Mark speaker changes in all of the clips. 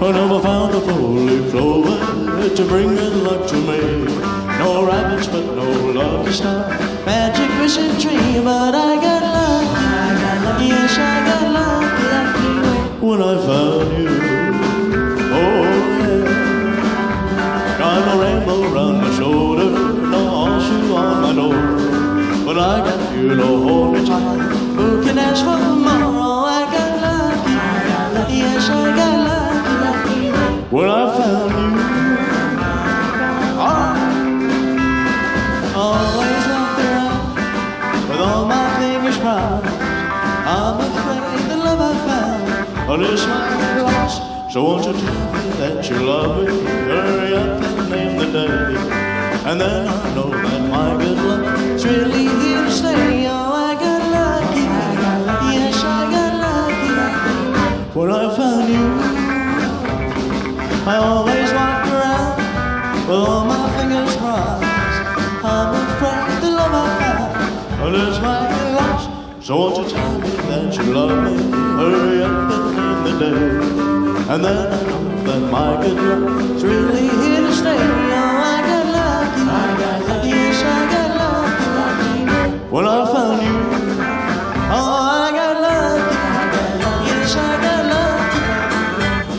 Speaker 1: I never found a four-leaf clover to bring good luck to me. No rabbits, but no lucky star. Magic wishing tree, but I got lucky. I got lucky. Yes, I got lucky when I found I got you to hold me tight. Who can ask for more? I got lucky. Yes, I got lucky, when I found you. Oh, always walk around with all my fingers crossed. I'm afraid the love I found is my lost. So won't you tell me that you love me? And then I know that my good luck is really here to stay. Oh, I got lucky. Yes, I got lucky. when I found you. I always walk around with all my fingers crossed. I'm afraid the love I found is my lost. So won't you tell me that you love me? Hurry up and name the day. And then I know that my good luck is really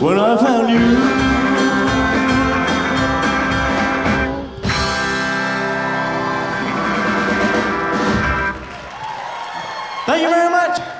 Speaker 1: when I found you. Thank you very much.